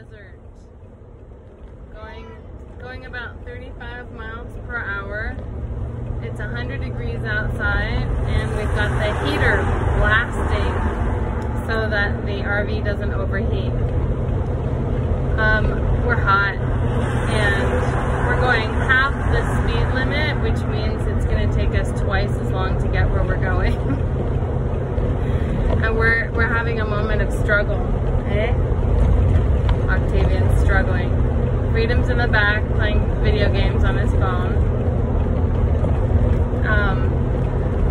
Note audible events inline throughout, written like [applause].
desert. Going, going about 35 miles per hour. It's 100 degrees outside and we've got the heater blasting so that the RV doesn't overheat. Um, we're hot and we're going half the speed limit, which means it's going to take us twice as long to get where we're going. [laughs] and we're, we're having a moment of struggle, eh? Octavian's struggling. Freedom's in the back playing video games on his phone. Um,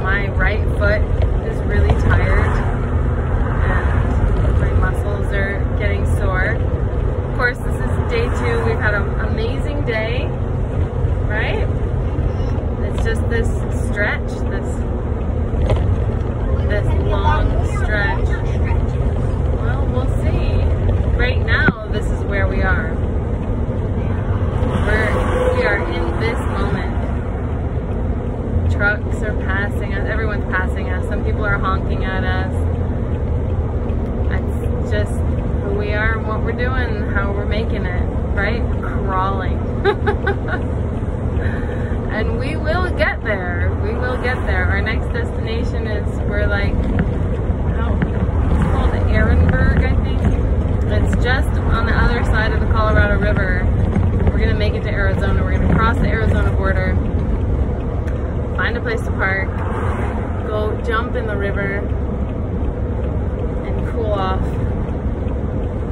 my right foot is really tired and my muscles are getting sore. Of course, this is day two. We've had an amazing day, right? It's just this stretch, this this long stretch. Well, we'll see. Right now, this is where we are. We're, we are in this moment trucks are passing us. Everyone's passing us. Some people are honking at us. It's just who we are and what we're doing, how we're making it, right? Crawling. [laughs] and we will get there. We will get there. Our next destination is, we're like, how, it's called Ehrenberg, I think. It's just on the other side of the Colorado River. We're gonna make it to Arizona. We're gonna cross the Arizona border find a place to park, go jump in the river, and cool off.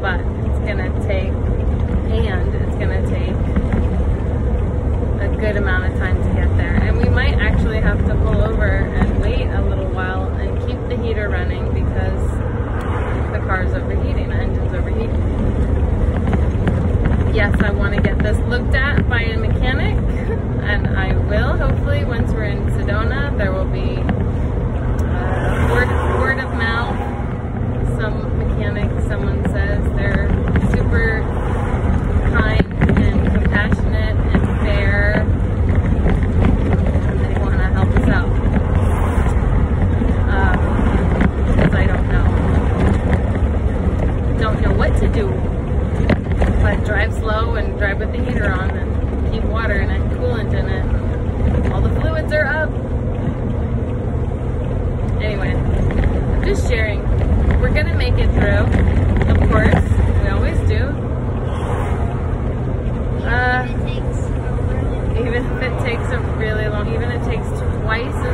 But it's gonna take, and it's gonna take a good amount of time to get there. And we might actually have to pull over and wait a little while and keep the heater running because the car's overheating, the engine's overheating. Yes, I want to get this looked at by a mechanic, [laughs] and I will hopefully once we're in Sedona. There will be uh, word, word of mouth. Some mechanic, someone says they're super kind and compassionate and fair, and they want to help us out. Um, because I don't know, don't know what to do but drive slow and drive with the heater on and keep water in it, coolant in it. All the fluids are up. Anyway, I'm just sharing. We're gonna make it through, of course. We always do. Uh, even if it takes a really long, even if it takes twice